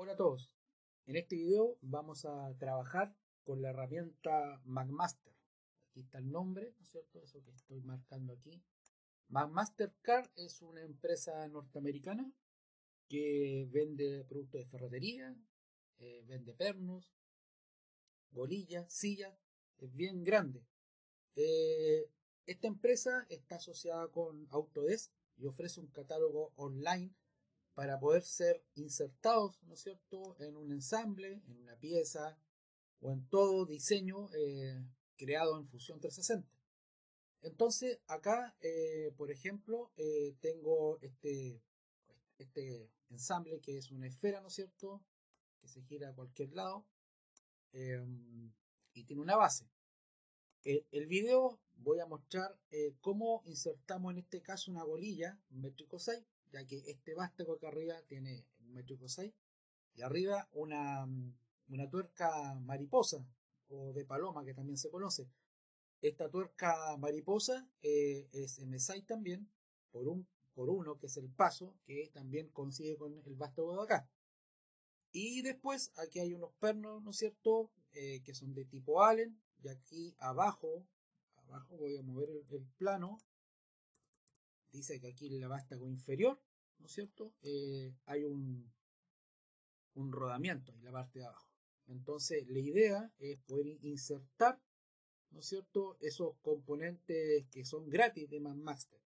Hola a todos. En este video vamos a trabajar con la herramienta MacMaster. Aquí está el nombre, ¿no es cierto? Eso que estoy marcando aquí. MacMaster Car es una empresa norteamericana que vende productos de ferretería, eh, vende pernos, bolillas, sillas. Es bien grande. Eh, esta empresa está asociada con Autodesk y ofrece un catálogo online para poder ser insertados, ¿no es cierto?, en un ensamble, en una pieza o en todo diseño eh, creado en Fusion 360. Entonces, acá, eh, por ejemplo, eh, tengo este, este ensamble que es una esfera, ¿no es cierto?, que se gira a cualquier lado em, y tiene una base. el video voy a mostrar cómo insertamos en este caso una bolilla métrico 6 ya que este vástago acá arriba tiene un metro y arriba una, una tuerca mariposa o de paloma que también se conoce. Esta tuerca mariposa eh, es M6 también, por, un, por uno que es el paso, que también coincide con el vástago de acá. Y después aquí hay unos pernos, ¿no es cierto?, eh, que son de tipo Allen. Y aquí abajo, abajo voy a mover el plano dice que aquí en la vástago inferior, ¿no es cierto? Eh, hay un, un rodamiento en la parte de abajo. Entonces, la idea es poder insertar, ¿no es cierto?, esos componentes que son gratis de MacMaster.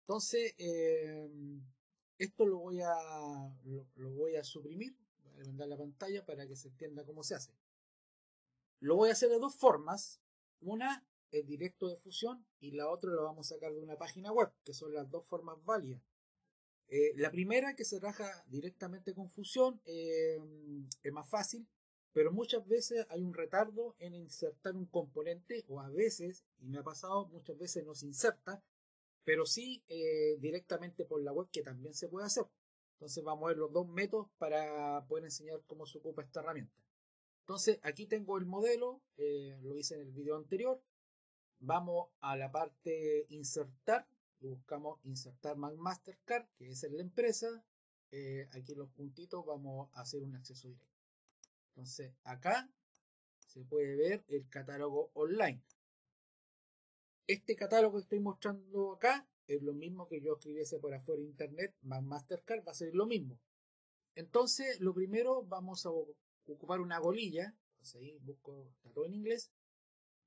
Entonces, eh, esto lo voy a lo, voy a suprimir, voy a agrandar la pantalla para que se entienda cómo se hace. Lo voy a hacer de dos formas. Una el directo de fusión y la otra lo vamos a sacar de una página web, que son las dos formas válidas. Eh, la primera que se trabaja directamente con fusión eh, es más fácil, pero muchas veces hay un retardo en insertar un componente o a veces, y me ha pasado, muchas veces no se inserta, pero sí eh, directamente por la web que también se puede hacer. Entonces vamos a ver los dos métodos para poder enseñar cómo se ocupa esta herramienta. Entonces aquí tengo el modelo, lo hice en el video anterior, vamos a la parte insertar buscamos insertar Mastercard, que es la empresa. Eh, aquí en los puntitos vamos a hacer un acceso directo. Entonces acá se puede ver el catálogo online. Este catálogo que estoy mostrando acá es lo mismo que yo escribiese por afuera internet, Mastercard va a ser lo mismo. Entonces, lo primero vamos a ocupar una golilla, entonces ahí busco, está todo en inglés,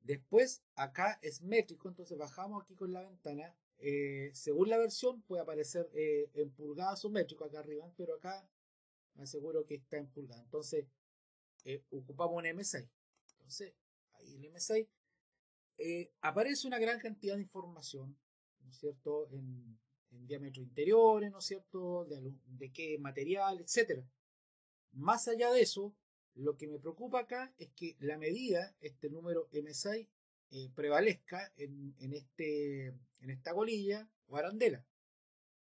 Después, acá es métrico, entonces bajamos aquí con la ventana. Eh, según la versión, puede aparecer eh, en pulgadas o métrico acá arriba, pero acá me aseguro que está en pulgadas. Entonces, eh, ocupamos un M6. Entonces, ahí el M6. aparece una gran cantidad de información, ¿no es cierto? En, en diámetros interiores, ¿no es cierto? De, de qué material, etc. Más allá de eso, lo que me preocupa acá es que la medida, este número M6, eh, prevalezca en, este, en esta golilla o arandela.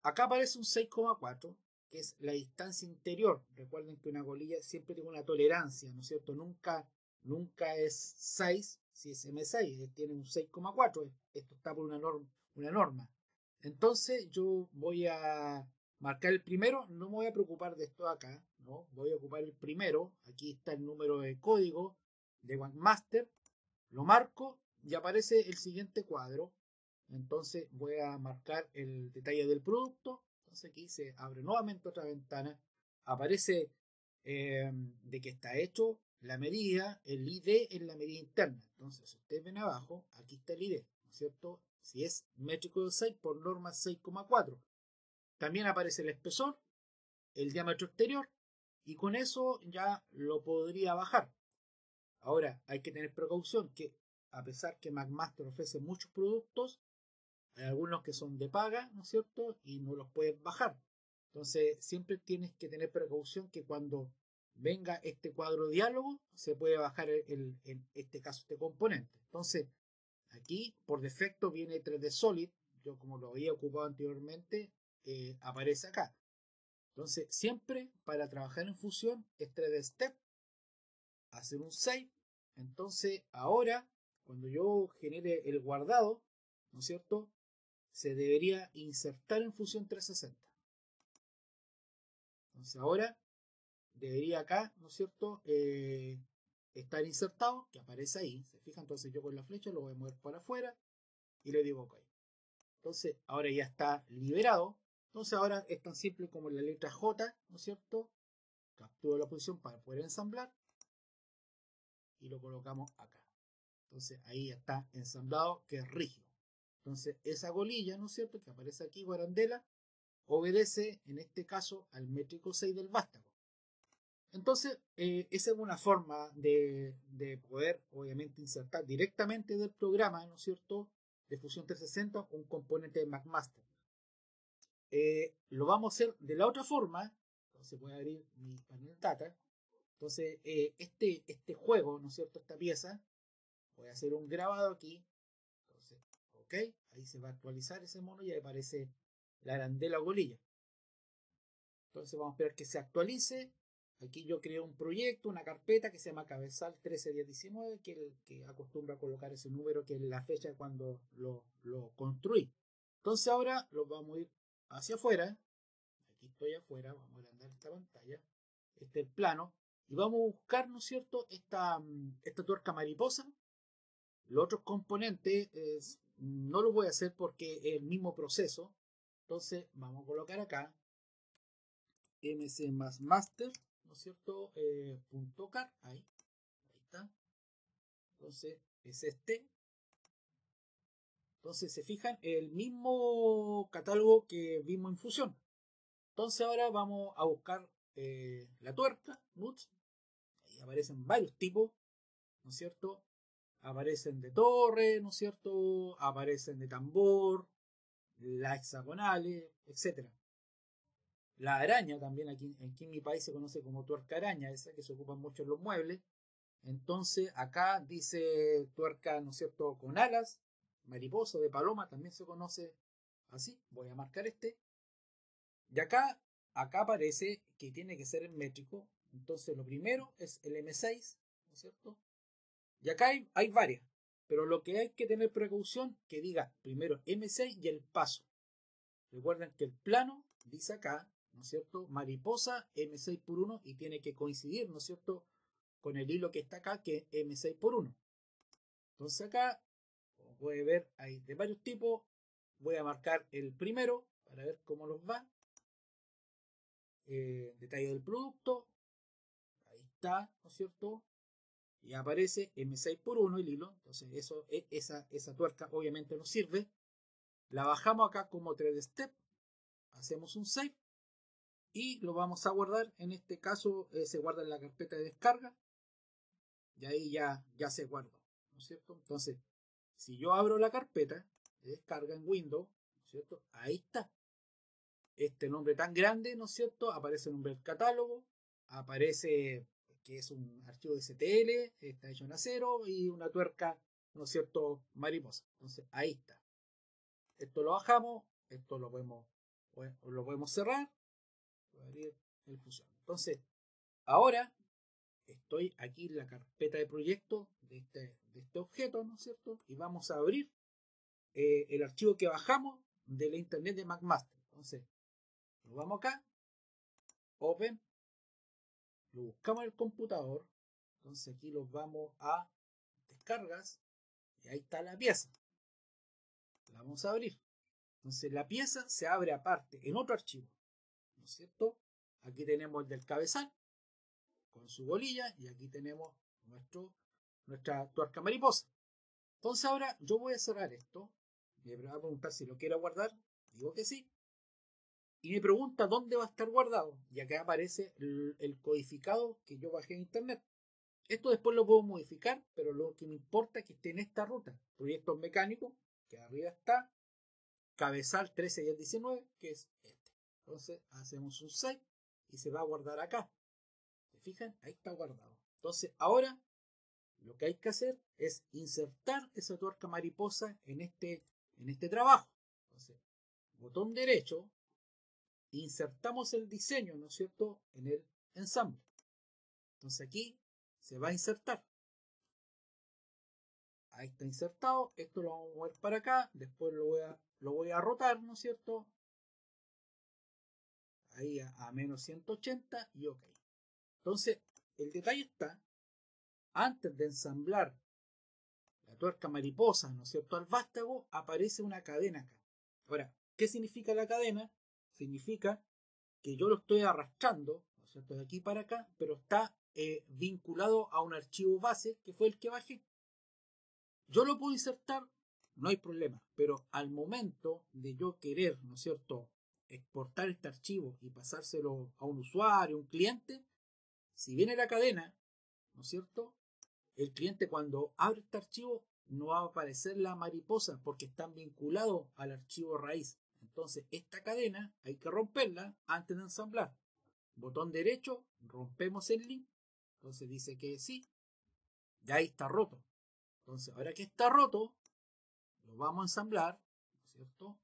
Acá aparece un 6,4, que es la distancia interior. Recuerden que una golilla siempre tiene una tolerancia, ¿no es cierto? Nunca, nunca es 6 si es M6, tiene un 6,4. Esto está por una norma, una norma. Entonces yo voy a marcar el primero, no me voy a preocupar de esto acá, Voy a ocupar el primero, aquí está el número de código de Master, lo marco y aparece el siguiente cuadro. Entonces voy a marcar el detalle del producto. Entonces aquí se abre nuevamente otra ventana. Aparece eh, de que está hecho la medida, el ID en la medida interna. Entonces, si ustedes ven abajo, aquí está el ID, ¿no es cierto? Si es métrico de 6 por norma 6,4. También aparece el espesor, el diámetro exterior y con eso ya lo podría bajar. Ahora hay que tener precaución que a pesar que McMaster ofrece muchos productos, hay algunos que son de paga, ¿no es cierto? Y no los puedes bajar. Entonces siempre tienes que tener precaución que cuando venga este cuadro diálogo se puede bajar en este caso este componente. Entonces aquí por defecto viene 3D Solid. Yo como lo había ocupado anteriormente eh, aparece acá. Entonces, siempre para trabajar en fusión es 3D Step, hacer un save. Entonces, ahora, cuando yo genere el guardado, ¿no es cierto? Se debería insertar en Fusión 360. Entonces, ahora debería acá, ¿no es cierto? Eh, estar insertado, que aparece ahí. ¿Se fijan? Entonces yo con la flecha lo voy a mover para afuera y le digo OK. Entonces ahora ya está liberado. Entonces ahora es tan simple como la letra J, ¿no es cierto? Capturo la posición para poder ensamblar y lo colocamos acá. Entonces ahí está ensamblado, que es rígido. Entonces esa golilla, ¿no es cierto? Que aparece aquí, guarandela, obedece en este caso al métrico 6 del vástago. Entonces, eh, esa es una forma de, poder, obviamente, insertar directamente del programa, ¿no es cierto?, de Fusión 360 un componente de MacMaster. Eh, lo vamos a hacer de la otra forma, entonces voy a abrir mi panel data. Entonces, eh, este, este juego, ¿no es cierto?, esta pieza, voy a hacer un grabado aquí. Entonces, ok, ahí se va a actualizar ese mono y ahí aparece la arandela golilla. Entonces vamos a esperar que se actualice Aquí yo creo un proyecto, una carpeta que se llama cabezal 131019, que, que acostumbra a colocar ese número que es la fecha cuando lo, lo construí. Entonces ahora lo vamos a ir hacia afuera. Aquí estoy afuera, vamos a agrandar esta pantalla. Este es plano. Y vamos a buscar, ¿no es cierto?, esta, esta tuerca mariposa. Los otros componentes no los voy a hacer porque es el mismo proceso. Entonces vamos a colocar acá mc más master ¿no es cierto? Eh, punto car, ahí, ahí está. Entonces, es este. Entonces, se fijan, el mismo catálogo que vimos en fusión. Entonces, ahora vamos a buscar eh, la tuerca, nuts. Ahí aparecen varios tipos, ¿no es cierto? Aparecen de torre, ¿no es cierto? Aparecen de tambor, las hexagonales, etcétera. La araña también aquí, en mi país se conoce como tuerca araña, esa que se ocupa mucho en los muebles. Entonces acá dice tuerca, ¿no es cierto?, con alas, mariposa de paloma, también se conoce así. Voy a marcar este. Y acá, acá aparece que tiene que ser en métrico. Entonces lo primero es el M6, ¿no es cierto? Y acá hay, hay varias, pero lo que hay que tener precaución que diga primero M6 y el paso. Recuerden que el plano dice acá ¿no es cierto? Mariposa M6 por 1 y tiene que coincidir, ¿no es cierto? Con el hilo que está acá, que es M6 por 1. Entonces acá, puede ver, hay de varios tipos. Voy a marcar el primero para ver cómo los va. Eh, detalle del producto. Ahí está, ¿no es cierto? Y aparece M6 por 1 el hilo. Entonces eso, e, esa, esa tuerca obviamente nos sirve. La bajamos acá como 3 step. Hacemos un save y lo vamos a guardar. En este caso eh, se guarda en la carpeta de descarga y ahí ya, ya se guardó, ¿no es cierto? Entonces, si yo abro la carpeta de descarga en Windows, ¿no es cierto? Ahí está. Este nombre tan grande, ¿no es cierto? Aparece el nombre del catálogo, aparece que es un archivo de STL, está hecho en acero y una tuerca, ¿no es cierto? Mariposa. Entonces, ahí está. Esto lo bajamos, esto lo podemos, lo podemos cerrar abrir el fusión. Entonces, ahora estoy aquí en la carpeta de proyecto de este, de este objeto, ¿no es cierto? Y vamos a abrir eh, el archivo que bajamos de la internet de MacMaster. Entonces, lo vamos acá, Open, lo buscamos en el computador. Entonces aquí lo vamos a descargas y ahí está la pieza. La vamos a abrir. Entonces la pieza se abre aparte en otro archivo cierto? Aquí tenemos el del cabezal con su bolilla y aquí tenemos nuestro, nuestra tuerca mariposa. Entonces ahora yo voy a cerrar esto. Me va a preguntar si lo quiero guardar. Digo que sí. Y me pregunta dónde va a estar guardado. Y acá aparece el, codificado que yo bajé en internet. Esto después lo puedo modificar, pero lo que me importa es que esté en esta ruta. Proyectos mecánicos, que arriba está. Cabezal 1319, que es este. Entonces hacemos un save y se va a guardar acá. ¿Se fijan? Ahí está guardado. Entonces ahora lo que hay que hacer es insertar esa tuerca mariposa en este, en este trabajo. Entonces, botón derecho, insertamos el diseño, ¿no es cierto?, en el ensamble. Entonces aquí se va a insertar. Ahí está insertado. Esto lo vamos a mover para acá. Después lo voy a, lo voy a rotar, ¿no es cierto? ahí a, menos 180 y ok. Entonces, el detalle está, antes de ensamblar la tuerca mariposa, ¿no es cierto?, al vástago, aparece una cadena acá. Ahora, ¿qué significa la cadena? Significa que yo lo estoy arrastrando, ¿no es cierto?, de aquí para acá, pero está eh, vinculado a un archivo base que fue el que bajé. Yo lo puedo insertar, no hay problema, pero al momento de yo querer, ¿no es cierto?, exportar este archivo y pasárselo a un usuario, un cliente, si viene la cadena, ¿no es cierto? El cliente cuando abre este archivo no va a aparecer la mariposa porque están vinculados al archivo raíz. Entonces esta cadena hay que romperla antes de ensamblar. Botón derecho, rompemos el link. Entonces dice que sí. Ya ahí está roto. Entonces ahora que está roto, lo vamos a ensamblar, ¿no es cierto?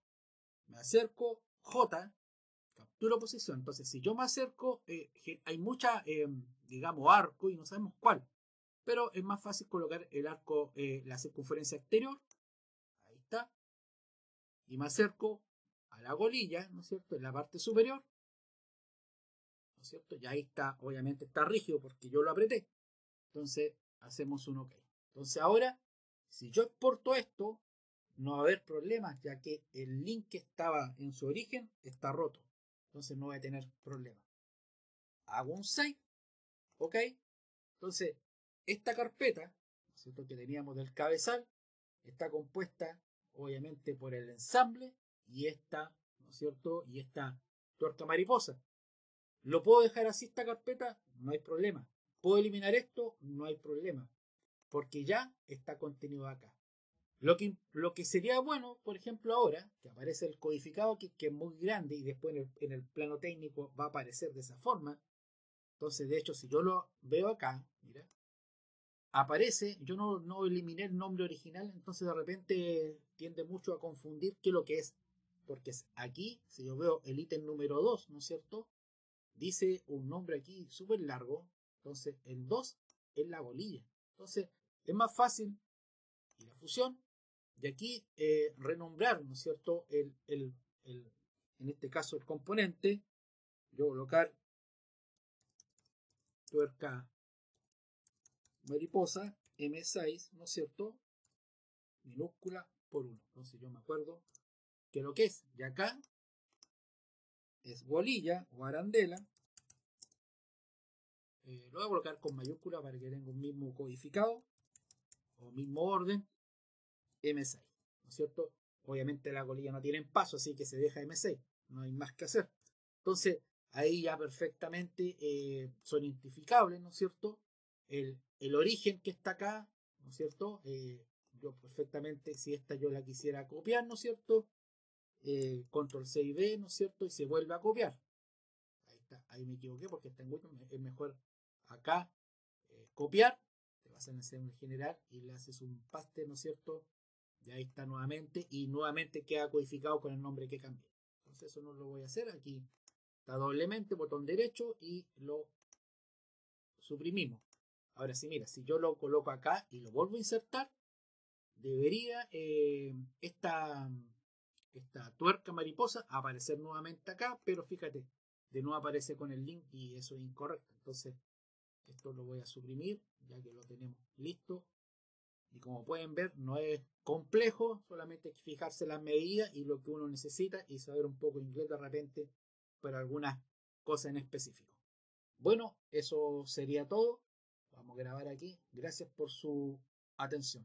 Me acerco, J, captura posición. Entonces, si yo me acerco, eh, hay mucha, eh, digamos, arco y no sabemos cuál. Pero es más fácil colocar el arco, eh, la circunferencia exterior. Ahí está. Y me acerco a la golilla, ¿no es cierto? En la parte superior. ¿No es cierto? Y ahí está, obviamente está rígido porque yo lo apreté. Entonces, hacemos un OK. Entonces, ahora, si yo exporto esto, no va a haber problemas, ya que el link que estaba en su origen está roto. Entonces no voy a tener problemas. Hago un save. ¿Ok? Entonces, esta carpeta, ¿cierto? que teníamos del cabezal, está compuesta obviamente por el ensamble y esta, ¿no es cierto? Y esta tuerca mariposa. ¿Lo puedo dejar así esta carpeta? No hay problema. ¿Puedo eliminar esto? No hay problema. Porque ya está contenido acá. Lo que, lo que sería bueno, por ejemplo, ahora, que aparece el codificado que, es muy grande y después en el, plano técnico va a aparecer de esa forma. Entonces, de hecho, si yo lo veo acá, aparece, yo no, no eliminé el nombre original, entonces de repente tiende mucho a confundir qué es lo que es. Porque aquí, si yo veo el ítem número 2, ¿no es cierto? Dice un nombre aquí súper largo. Entonces, el 2 es la bolilla. Entonces, es más fácil y la fusión y aquí eh, renombrar, ¿no es cierto? El, el, en este caso el componente, yo colocar tuerca mariposa M6, ¿no es cierto? Minúscula por 1. Entonces yo me acuerdo que lo que es, y acá es bolilla o arandela. Eh, lo voy a colocar con mayúscula para que tenga un mismo codificado o mismo orden. M6, ¿no es cierto? Obviamente la colilla no tiene paso, así que se deja M6, no hay más que hacer. Entonces, ahí ya perfectamente eh, son identificables, ¿no es cierto? El, origen que está acá, ¿no es cierto? Eh, yo perfectamente, si esta yo la quisiera copiar, ¿no es cierto? Eh, control C y V, ¿no es cierto? Y se vuelve a copiar. Ahí está, ahí me equivoqué porque está en Windows, es mejor acá copiar, te vas a hacer en general y le haces un paste, ¿no es cierto? Y ahí está nuevamente y nuevamente queda codificado con el nombre que cambié. Entonces eso no lo voy a hacer. Aquí está doblemente, botón derecho y lo suprimimos. Ahora sí, mira, si yo lo coloco acá y lo vuelvo a insertar, debería eh, esta, esta tuerca mariposa aparecer nuevamente acá, pero fíjate, de nuevo aparece con el link y eso es incorrecto. Entonces, esto lo voy a suprimir, ya que lo tenemos listo. Y como pueden ver, no es complejo, solamente hay que fijarse las medidas y lo que uno necesita y saber un poco inglés de repente para algunas cosas en específico. Bueno, eso sería todo. Vamos a grabar aquí. Gracias por su atención.